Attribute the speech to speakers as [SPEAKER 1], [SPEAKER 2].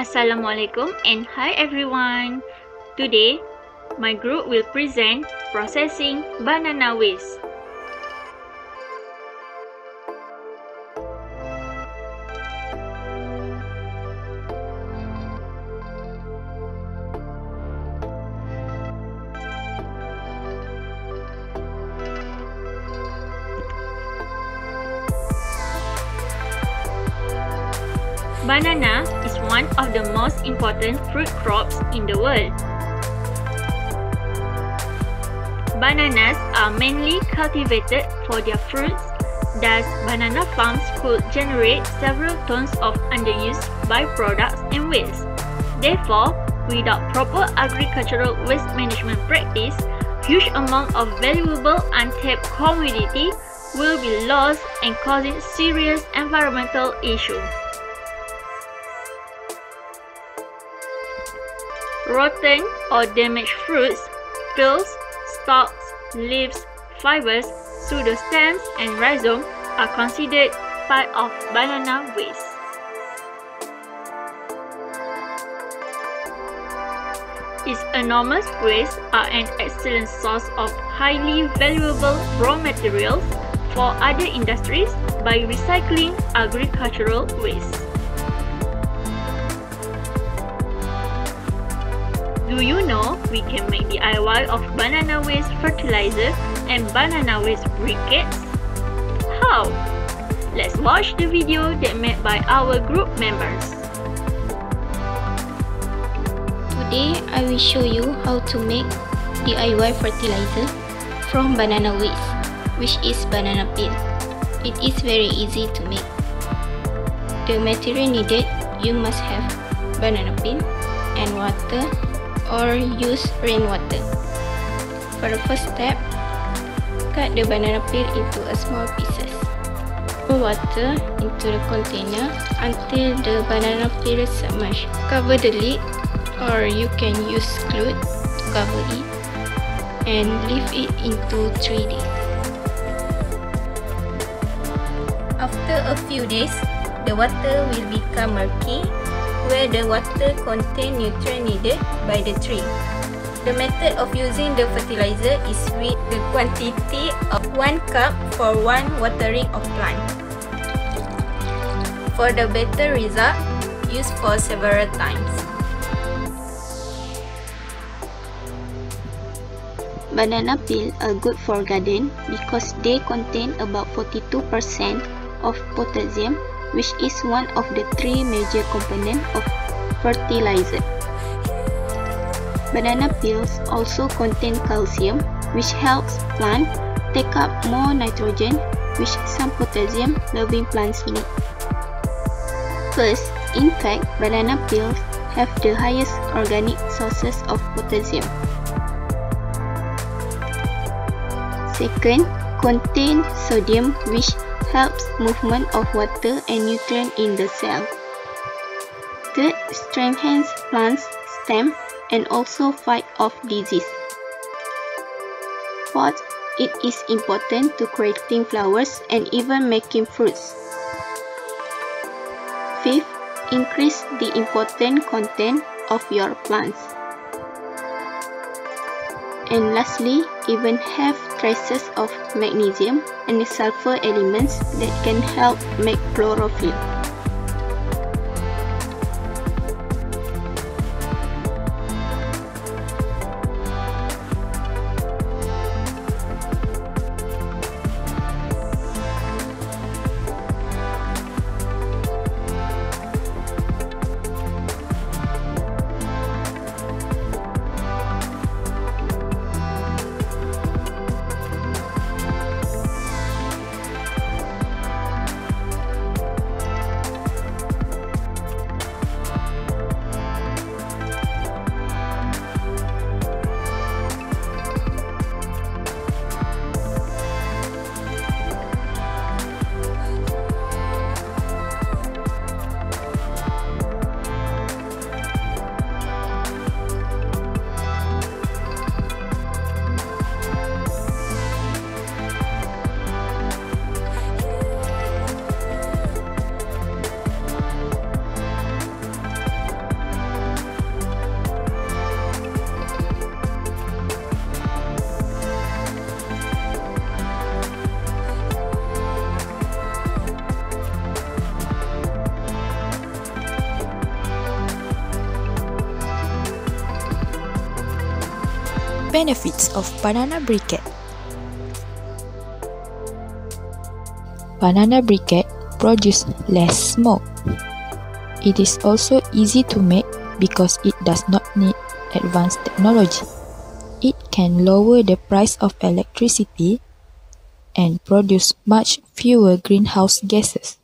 [SPEAKER 1] Assalamualaikum and hi everyone. Today, my group will present processing banana waste. Banana one of the most important fruit crops in the world. Bananas are mainly cultivated for their fruits, thus banana farms could generate several tons of underused byproducts and waste. Therefore, without proper agricultural waste management practice, huge amount of valuable untapped commodity will be lost and causing serious environmental issues. Rotten or damaged fruits, peels, stalks, leaves, fibers, pseudostems, and rhizome are considered part of banana waste. Its enormous waste are an excellent source of highly valuable raw materials for other industries by recycling agricultural waste. Do you know we can make DIY of banana waste fertilizer and banana waste briquettes? How? Let's watch the video that made by our group members.
[SPEAKER 2] Today, I will show you how to make DIY fertilizer from banana waste, which is banana peel. It is very easy to make. The material needed, you must have banana peel and water or use rainwater. For the first step, cut the banana peel into a small pieces. Pour water into the container until the banana peel is submerged. Cover the lid or you can use glue to cover it and leave it into 3 days. After a few days, the water will become murky where the water contain nutrient needed by the tree. The method of using the fertilizer is with the quantity of 1 cup for 1 watering of plant. For the better result, use for several times. Banana peel are good for garden because they contain about 42% of potassium which is one of the three major components of fertilizer. Banana peels also contain calcium, which helps plants take up more nitrogen, which some potassium-loving plants need. First, in fact, banana peels have the highest organic sources of potassium. Second, contain sodium, which helps movement of water and nutrient in the cell. Third, strengthens plants stem and also fight off disease. Fourth, it is important to creating flowers and even making fruits. Fifth, increase the important content of your plants. And lastly, even have traces of magnesium and sulfur elements that can help make chlorophyll.
[SPEAKER 3] Benefits of banana briquette Banana briquette produce less smoke. It is also easy to make because it does not need advanced technology. It can lower the price of electricity and produce much fewer greenhouse gases.